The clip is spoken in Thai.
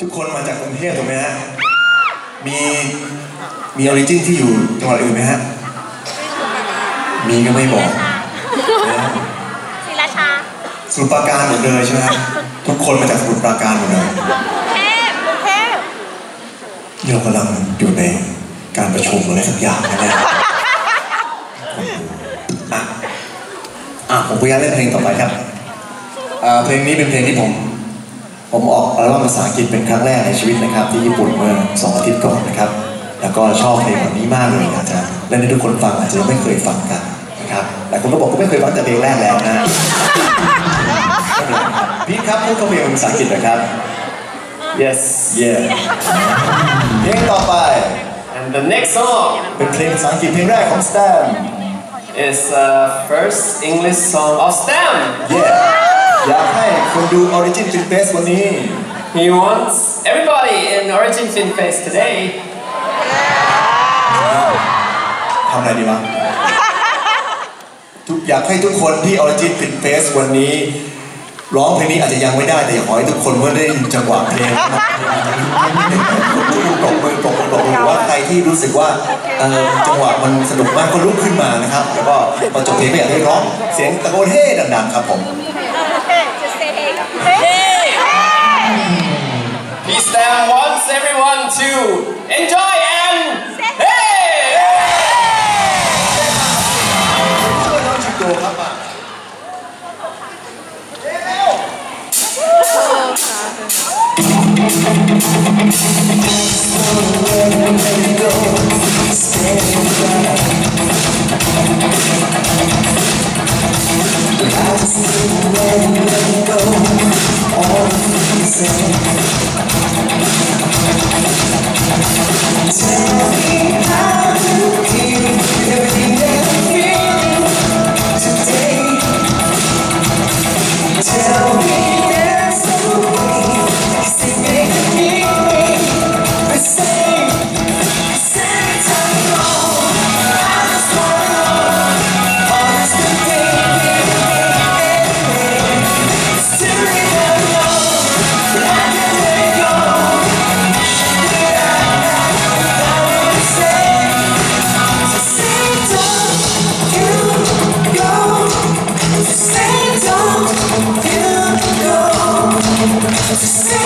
ทุกคนมาจากกรุงเทพถูกไหมฮะ มีมีออริจินที่อยู่จังหวัดอื่นไหมฮะ มีก็ไม่บอกนะศรีราชาสมุทรปราการหมดเลยใช่ไหมฮะทุกคนมาจากสมุทรปราการหมดเลยกรุงเทพกรุงเทพนี่เรากำลังอยู่ในการประชุมอะไรสักอย่างนะเนี่ยอะอะผมพยายามเล่นเพลงต่อไปครับอ่าเพลงนี้เป็นเพลงที่ผม ผมออกอัลบั้มภาษาอังกฤษเป็นครั้งแรกในชีวิตนะครับ ที่ญี่ปุ่นเมื่อสองอาทิตย์ก่อนนะครับ แล้วก็ชอบเพลงแบบนี้มากเลยอาจจะเล่นให้ทุกคนฟังอาจจะยังไม่เคยฟังกันนะครับแต่คนก็บอกก็ไม่เคยฟังแต่เพลงแรกแล้วนะพี่ครับพูดคำเพลงเป็นภาษาอังกฤษหนะครับ Yes. yeah เพลงต่อไป And the next song เป็นเพลงภาษาอังกฤษเพลงแรกของสแตม is uh, first English song of STEM. yeah อยากให้คนดู Origin Film Fest วันนี้ He wants everybody in Origin Film Fest today ทำอะไรดีวะทุกอยากให้ทุกคนที่ Origin Film Fest วันนี้ร้องเพลงนี้อาจจะยังไม่ได้แต่อยากขอให้ทุกคนเมื่อได้ยินจังหวะเพลงปรบมือปรบมือปรบมือว่าใครที่รู้สึกว่าเออจังหวะมันสนุกมากก็ลุกขึ้นมานะครับ แล้วก็พอจบเพลงก็อยากให้ร้องเสียงตะโกนเฮ้ดังๆครับผม He STEM wants everyone to enjoy and hey! ช่ว ยน้ อ